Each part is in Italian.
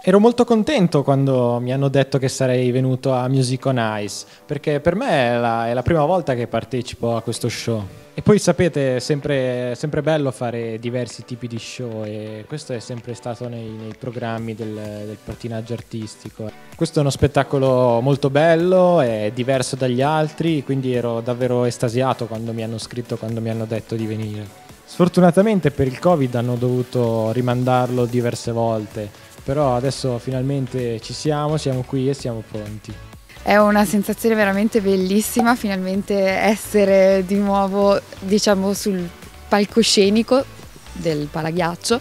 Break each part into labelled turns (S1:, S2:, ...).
S1: Ero molto contento quando mi hanno detto che sarei venuto a Music on Ice, perché per me è la, è la prima volta che partecipo a questo show. E poi sapete, è sempre, sempre bello fare diversi tipi di show e questo è sempre stato nei, nei programmi del, del pattinaggio artistico. Questo è uno spettacolo molto bello, è diverso dagli altri, quindi ero davvero estasiato quando mi hanno scritto, quando mi hanno detto di venire. Sfortunatamente per il Covid hanno dovuto rimandarlo diverse volte, però adesso finalmente ci siamo, siamo qui e siamo pronti.
S2: È una sensazione veramente bellissima finalmente essere di nuovo diciamo sul palcoscenico del palaghiaccio.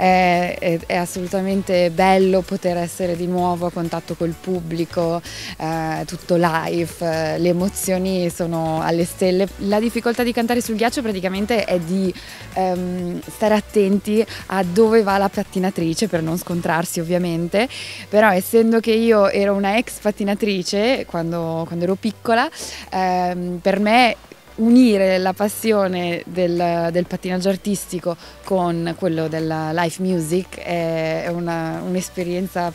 S2: È, è, è, assolutamente bello poter essere di nuovo a contatto col pubblico, eh, tutto live, eh, le emozioni sono alle stelle. La difficoltà di cantare sul ghiaccio praticamente è di ehm, stare attenti a dove va la pattinatrice per non scontrarsi ovviamente, però essendo che io ero una ex pattinatrice quando, quando ero piccola, ehm, per me unire la passione del, del, pattinaggio artistico con quello della live music è un'esperienza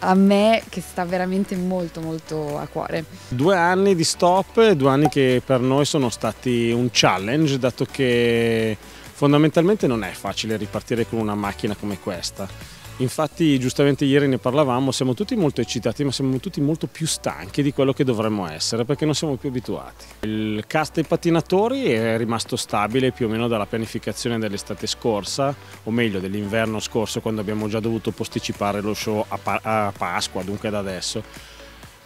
S2: a me che sta veramente molto molto a cuore.
S3: Due anni di stop, due anni che per noi sono stati un challenge dato che fondamentalmente non è facile ripartire con una macchina come questa Infatti giustamente ieri ne parlavamo, siamo tutti molto eccitati ma siamo tutti molto più stanchi di quello che dovremmo essere perché non siamo più abituati. Il cast dei pattinatori è rimasto stabile più o meno dalla pianificazione dell'estate scorsa, o meglio dell'inverno scorso quando abbiamo già dovuto posticipare lo show a, Pasqua, dunque da adesso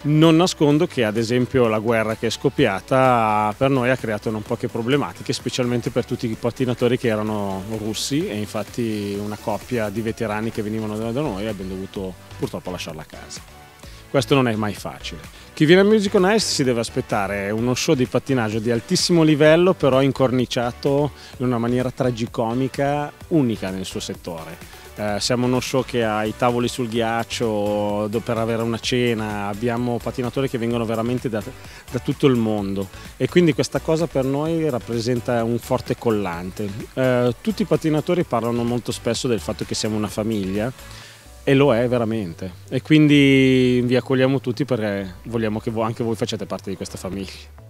S3: non nascondo che ad esempio la guerra che è scoppiata per noi ha creato non poche problematiche, specialmente per tutti i pattinatori che erano russi e infatti una coppia di veterani che venivano da noi abbiamo dovuto purtroppo lasciarla a casa. Questo non è mai facile. Chi viene a Music on Ice si deve aspettare uno show di pattinaggio di altissimo livello, però incorniciato in una maniera tragicomica unica nel suo settore eh, siamo uno show che ha i tavoli sul ghiaccio per avere una cena, abbiamo pattinatori che vengono veramente da, da tutto il mondo e quindi questa cosa per noi rappresenta un forte collante. Eh, tutti i pattinatori parlano molto spesso del fatto che siamo una famiglia e lo è veramente e quindi vi accogliamo tutti perché vogliamo che anche voi facciate parte di questa famiglia.